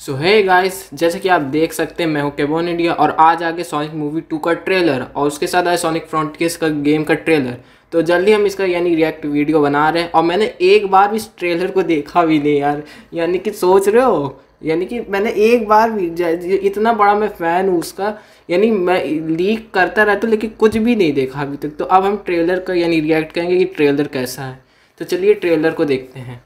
सो है गाइस जैसे कि आप देख सकते हैं, मैं हूँ केबोन इंडिया और आज आगे सोनिक मूवी टू का ट्रेलर और उसके साथ आया सोनिक फ्रंटियर्स का गेम का ट्रेलर तो जल्दी हम इसका यानी रिएक्ट वीडियो बना रहे हैं और मैंने एक बार भी इस ट्रेलर को देखा भी नहीं यार। यानी कि सोच रहे हो? यानी कि मैंने एक बार भी इतना बड़ा मैं फ़ैन हूँ उसका, यानी मैं लीक करता रहता हूँ, लेकिन कुछ भी नहीं देखा अभी तक। तो अब हम ट्रेलर का यानी रिएक्ट करेंगे कि ट्रेलर कैसा है। तो चलिए ट्रेलर को देखते हैं।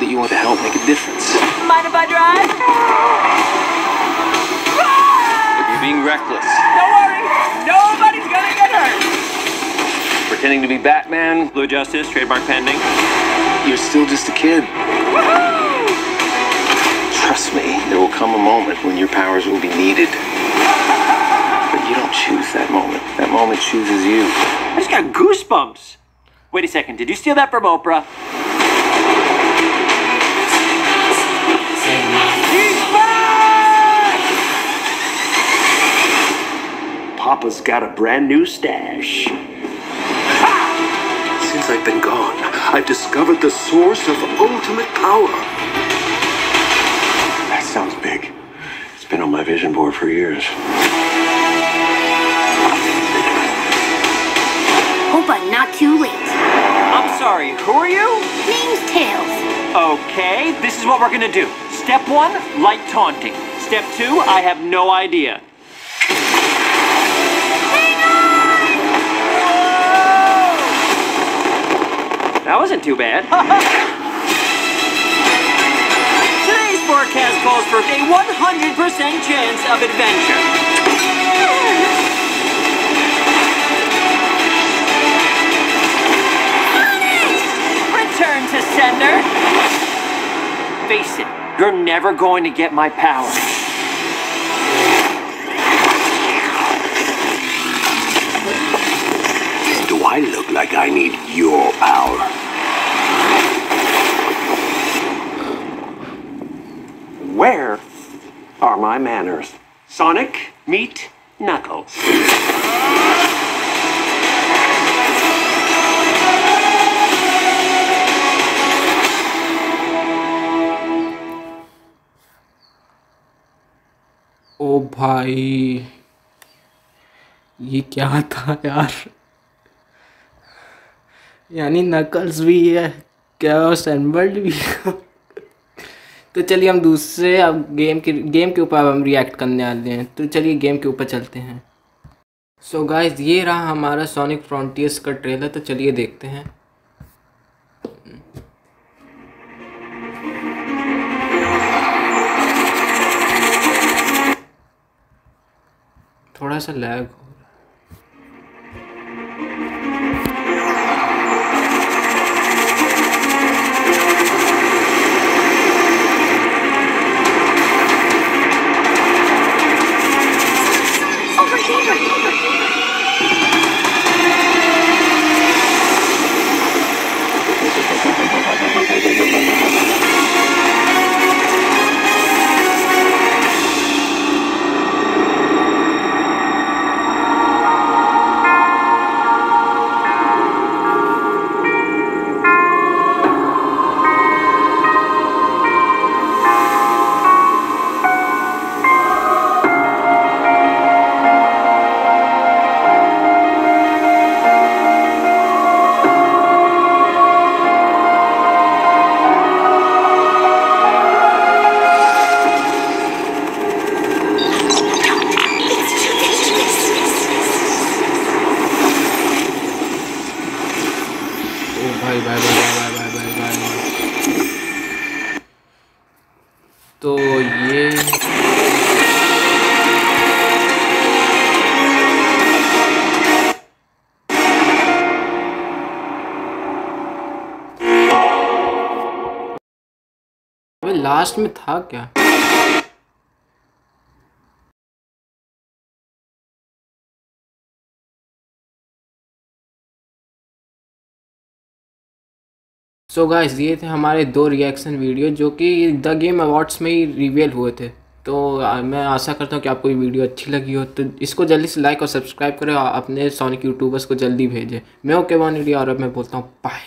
That you want to help make a difference. Mind if I drive? You're being reckless. Don't worry, nobody's gonna get hurt. Pretending to be Batman, Blue Justice, trademark pending. you're still just a kid. Trust me, there will come a moment when your powers will be needed. But you don't choose that moment. That moment chooses you. I just got goosebumps. Wait a second, did you steal that from Oprah? Papa's got a brand new stash. Ah! Since I've been gone, I've discovered the source of ultimate power. That sounds big. It's been on my vision board for years. Hope I'm not too late. I'm sorry, who are you? Name's Tails. Okay, this is what we're gonna do. Step one, light taunting. Step two, I have no idea. Wasn't too bad. Today's forecast calls for a 100% chance of adventure. Return to sender. Face it, you're never going to get my power. Do I look like I need your power? Where are my manners? Sonic, meet Knuckles. ओ भाई ये क्या था यार यानी Knuckles भी है क्या सैनबर्ड भी है तो चलिए हम दूसरे अब गेम के गेम के ऊपर हम रिएक्ट करने वाले हैं। तो चलिए गेम के ऊपर चलते हैं। सो so गाइस ये रहा हमारा सोनिक फ्रंटियर्स का ट्रेलर तो चलिए देखते हैं। थोड़ा सा लैग तो ये लास्ट में था क्या? सो गाइस ये थे हमारे दो रिएक्शन वीडियो जो कि द गेम अवार्ड्स में ही रिवील हुए थे। तो मैं आशा करता हूँ कि आपको ये वीडियो अच्छी लगी हो। तो इसको जल्दी से लाइक और सब्सक्राइब करें और अपने सोनिक यूट्यूबर्स को जल्दी भेजें। मैं ओके वन इंडिया और अब मैं बोलता हूँ बाय